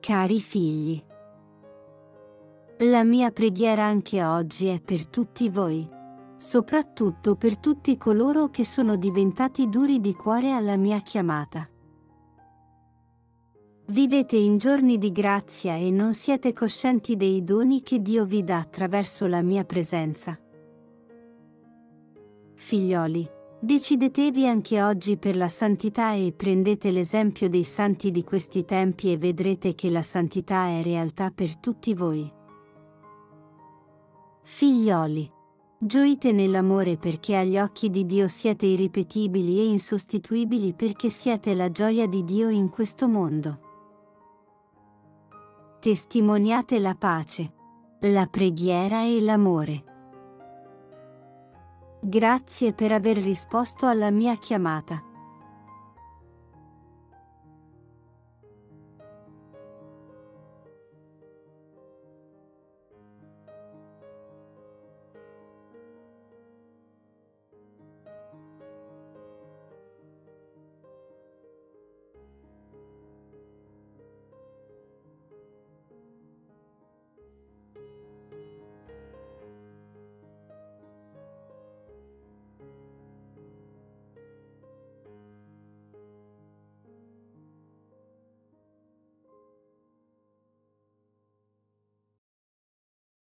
Cari figli, la mia preghiera anche oggi è per tutti voi, soprattutto per tutti coloro che sono diventati duri di cuore alla mia chiamata. Vivete in giorni di grazia e non siete coscienti dei doni che Dio vi dà attraverso la mia presenza. Figlioli, decidetevi anche oggi per la santità e prendete l'esempio dei santi di questi tempi e vedrete che la santità è realtà per tutti voi. Figlioli, gioite nell'amore perché agli occhi di Dio siete irripetibili e insostituibili perché siete la gioia di Dio in questo mondo testimoniate la pace, la preghiera e l'amore. Grazie per aver risposto alla mia chiamata.